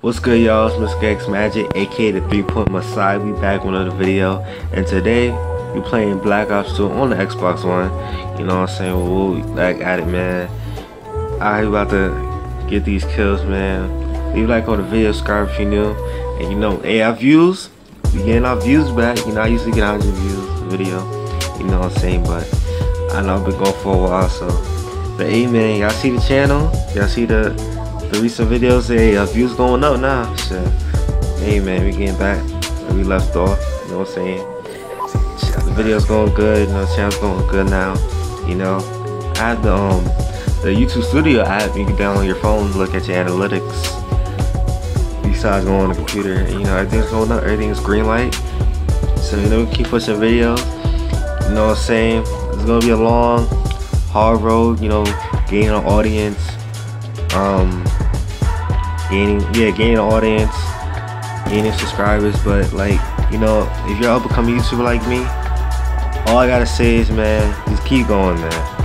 What's good y'all, it's MysticaLxMagic, aka the 3 Point Messiah. We back with another video. And today, we playing Black Ops 2 on the Xbox One. You know what I'm saying? We'll back at it, man. I about to get these kills, man. Leave like on the video, subscribe if you new. And you know, hey, our views, we getting our views back. You know, I usually get 100 views video. You know what I'm saying? But I know I've been going for a while, so. But hey, man, y'all see the channel? Y'all see the the recent videos, hey, uh, views going up now. Shit. Hey man, we getting back where we left off. You know what I'm saying? The video's going good. You know, the channel's going good now. You know, I the um the YouTube Studio app. You can download your phone, look at your analytics. Besides going on the computer, you know everything's going up. Everything's green light. So you know, keep pushing videos. You know what I'm saying? It's gonna be a long, hard road. You know, gaining an audience. Um, gaining yeah gaining audience gaining subscribers but like you know if you're up and coming youtuber like me all i gotta say is man just keep going man.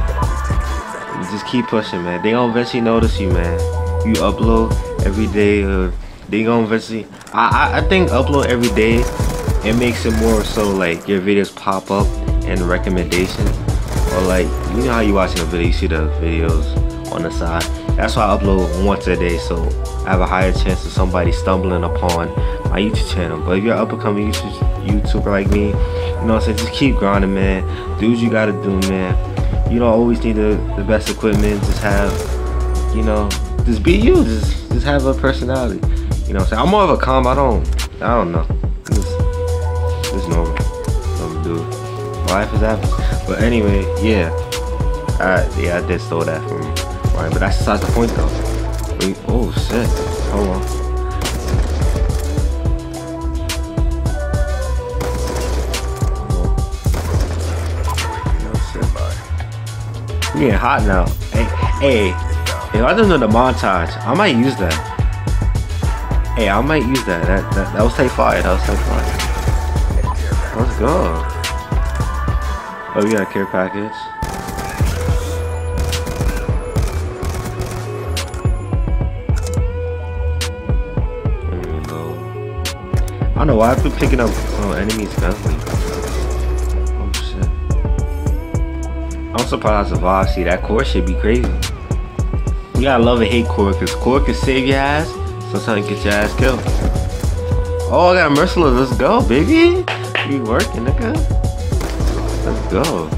Just keep pushing man. They gonna eventually notice you man. You upload every day uh, they gonna eventually I, I i think upload every day it makes it more so like your videos pop up and recommendation. Or like you know how you watching a video you see the videos on the side that's why I upload once a day, so I have a higher chance of somebody stumbling upon my YouTube channel. But if you're up and coming YouTube, YouTuber like me, you know what I'm saying, just keep grinding, man. Do what you gotta do, man. You don't always need the, the best equipment. Just have, you know, just be you. Just just have a personality. You know what I'm saying? I'm more of a calm. I don't, I don't know. Just, just normal. Normal dude. Life is happening. But anyway, yeah. I, yeah, I did stole that from Right, but that's besides the point though. Wait, oh shit. Hold on. We getting hot now. Hey, hey, if I don't know the montage, I might use that. Hey, I might use that. That that, that was take fire. That was take fire. Let's go. Oh, we got a care package. Oh, don't know why I've been picking up oh, enemies. Oh shit. I'm surprised I survived. See, that core should be crazy. You gotta love and hate core, because core can save your ass, sometimes get your ass killed. Oh, I got merciless. Let's go, baby. You working, nigga. Let's go.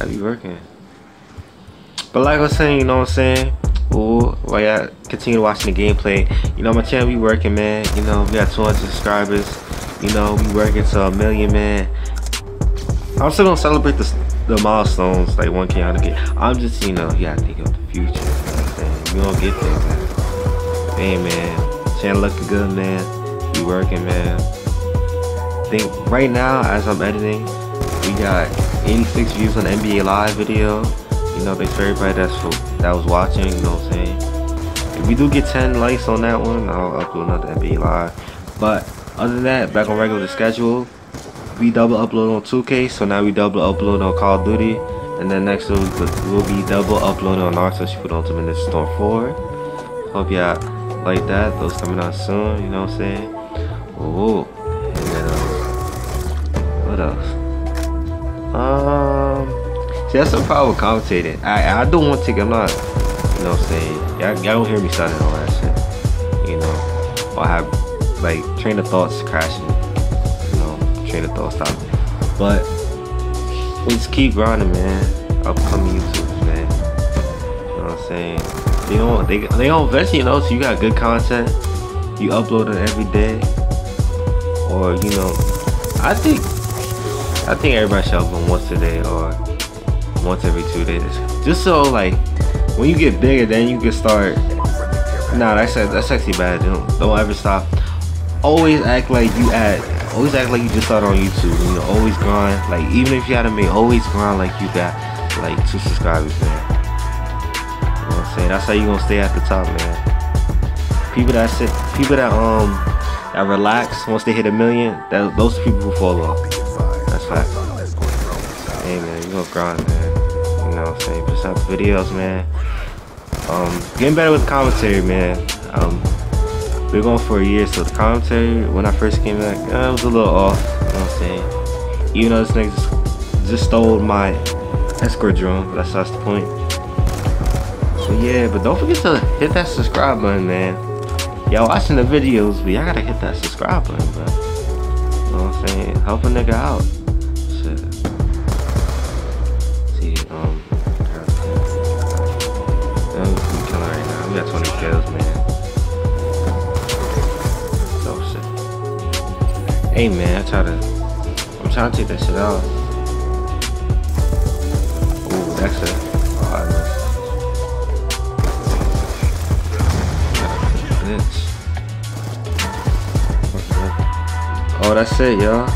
I be working. But like I was saying, you know what I'm saying? Ooh, while y'all continue watching the gameplay, you know my channel we working, man. You know we got 200 subscribers. You know we working to a million, man. I'm still gonna celebrate the, the milestones like 1K on the game. I'm just, you know, you gotta think of the future. You know we gonna get there, man. Hey, man, channel looking good, man. We working, man. I think right now, as I'm editing, we got 86 views on NBA Live video. You know, thanks for everybody that's that was watching. You know what I'm saying? We do get 10 likes on that one, I'll upload another NBA live. But other than that, back on regular schedule. We double upload on 2K, so now we double upload on Call of Duty. And then next week we'll be double uploading on Naruto Shippuden Ultimate Ninja Storm 4. Hope y'all like that. Those coming out soon, you know what I'm saying? Oh, and then um, what else? Um. See, that's the problem with commentating. I I don't want to take. I'm not. You know what I'm saying? Y'all, y'all don't hear me stuttering all that shit. You know, or have like train of thoughts crashing. You know, train of thoughts stopping. But we just keep grinding, man. Upcoming YouTubers, man. You know what I'm saying? They don't they they don't eventually you know so you got good content. You upload it every day. Or you know, I think I think everybody should upload once a day or once every two days. Just so like when you get bigger, then you can start. Nah, that's that's actually bad. Don't don't ever stop. Always act like you at. Always act like you just started on YouTube. You know, always grind. Like even if you had to make, always grind like you got like two subscribers, man. You know what I'm saying? That's how you gonna stay at the top, man. People that sit, people that um that relax once they hit a million, that those people who fall off. That's fact. Hey man, you gonna grind, man know what I'm saying? Just up videos, man. Um, getting better with commentary, man. Um, We're going for a year, so the commentary when I first came back, uh, it was a little off. You know what I'm saying? Even though this nigga just, just stole my escort drone, that's that's the point. So yeah, but don't forget to hit that subscribe button, man. Y'all watching the videos, but y'all gotta hit that subscribe button. You know what I'm saying? Help a nigga out. Now. We got 20 kills, man. So shit. Hey man, I try to, I'm trying to take that shit out. Ooh, that's it. Oh, that's it, y'all.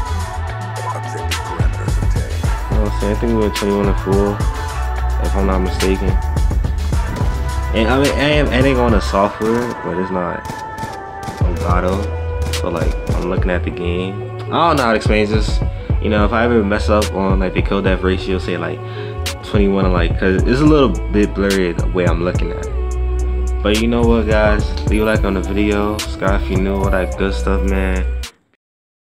Oh, so I think we were 21 and 4, if I'm not mistaken. And I mean, I am editing on the software, but it's not Elgato. So like, I'm looking at the game. I don't know how to explain this. You know, if I ever mess up on like the code depth ratio, say like 21 and like, cause it's a little bit blurry the way I'm looking at it. But you know what, guys? Leave a like on the video. Subscribe if you know all that good stuff, man.